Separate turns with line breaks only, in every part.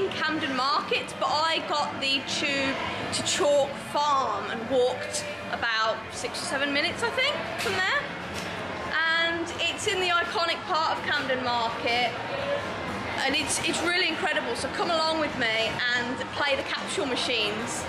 in Camden Market, but I got the tube to Chalk Farm and walked about six or seven minutes, I think, from there. And it's in the iconic part of Camden Market. And it's, it's really incredible, so come along with me and play the capsule machines.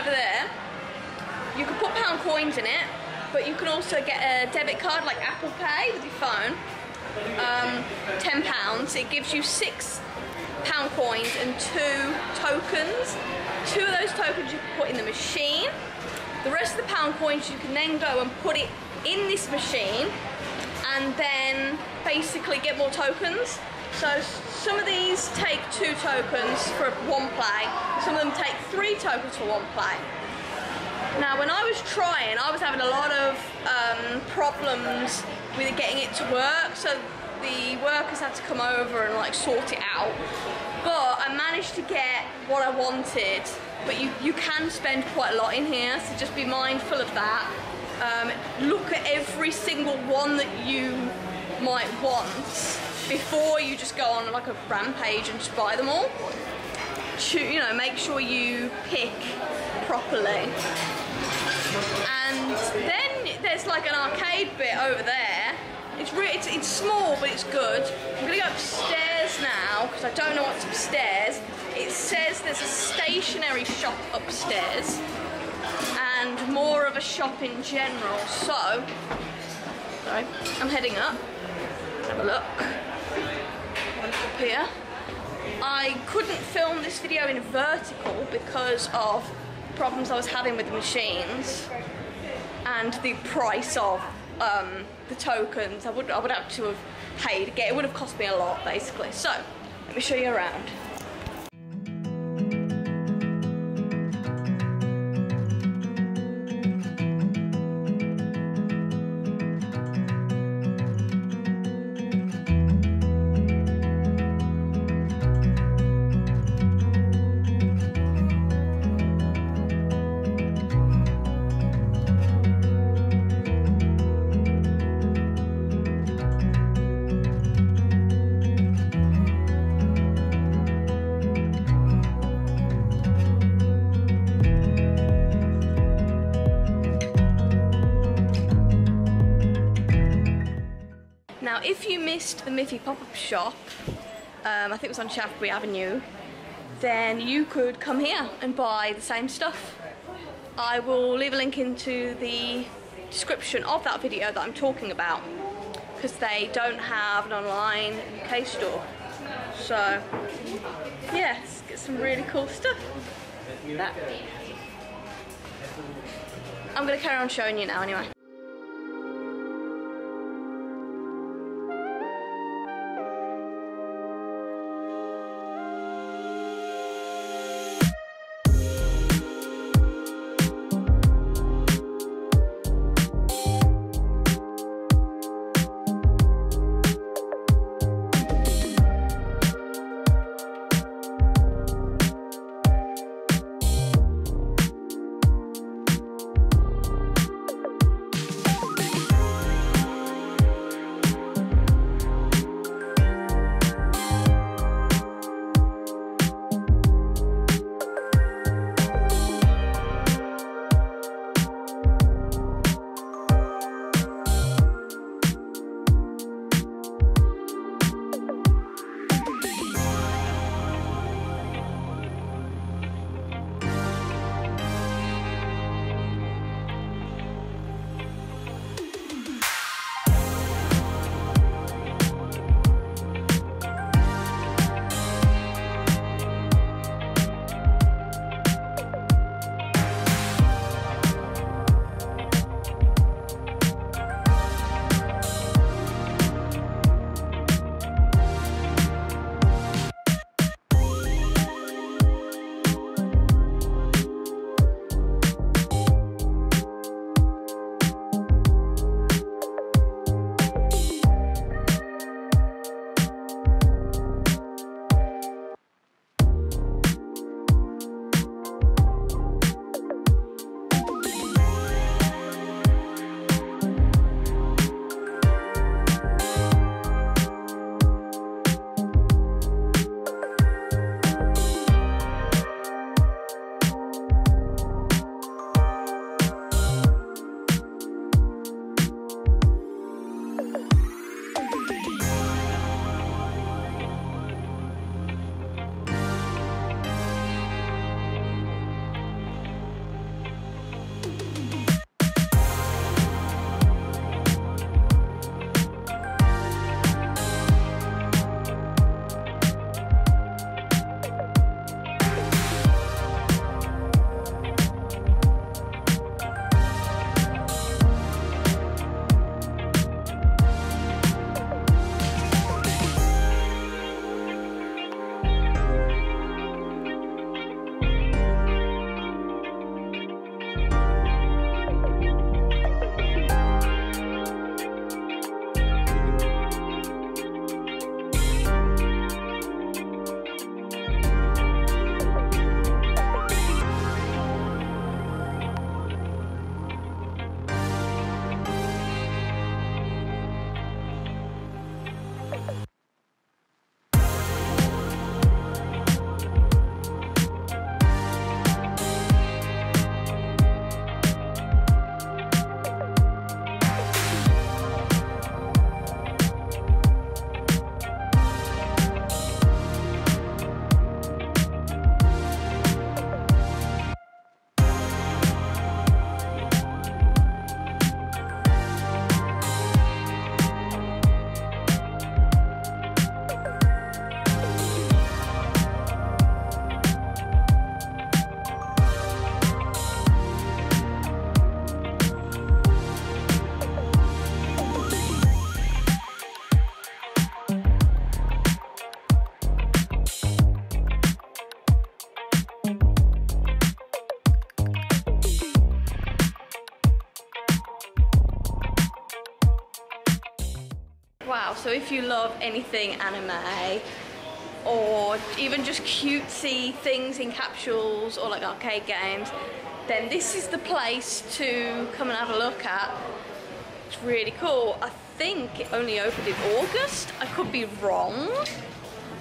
Over there, you can put pound coins in it, but you can also get a debit card like Apple Pay with your phone. Um, ten pounds. It gives you six pound coins and two tokens. Two of those tokens you can put in the machine. The rest of the pound coins you can then go and put it in this machine and then basically get more tokens. So some of these take two tokens for one play, some of them take three tokens for one play. Now when I was trying, I was having a lot of um, problems with getting it to work, so the workers had to come over and like sort it out. But I managed to get what I wanted, but you, you can spend quite a lot in here, so just be mindful of that. Um, look at every single one that you might want before you just go on like a rampage and just buy them all. You know, make sure you pick properly. And then there's like an arcade bit over there. It's, really, it's, it's small, but it's good. I'm gonna go upstairs now, because I don't know what's upstairs. It says there's a stationery shop upstairs and more of a shop in general. So, sorry, I'm heading up. Have a look. Up here. I couldn't film this video in vertical because of problems I was having with the machines and the price of um, the tokens. I would I would have to have paid. It would have cost me a lot basically. So let me show you around. If you missed the Miffy pop-up shop, um, I think it was on Shaftesbury Avenue, then you could come here and buy the same stuff. I will leave a link into the description of that video that I'm talking about because they don't have an online UK store. So, yes, get some really cool stuff. That. I'm going to carry on showing you now anyway. If you love anything anime, or even just cutesy things in capsules or like arcade games, then this is the place to come and have a look at. It's really cool. I think it only opened in August. I could be wrong,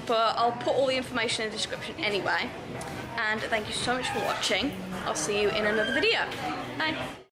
but I'll put all the information in the description anyway. And thank you so much for watching. I'll see you in another video. Bye.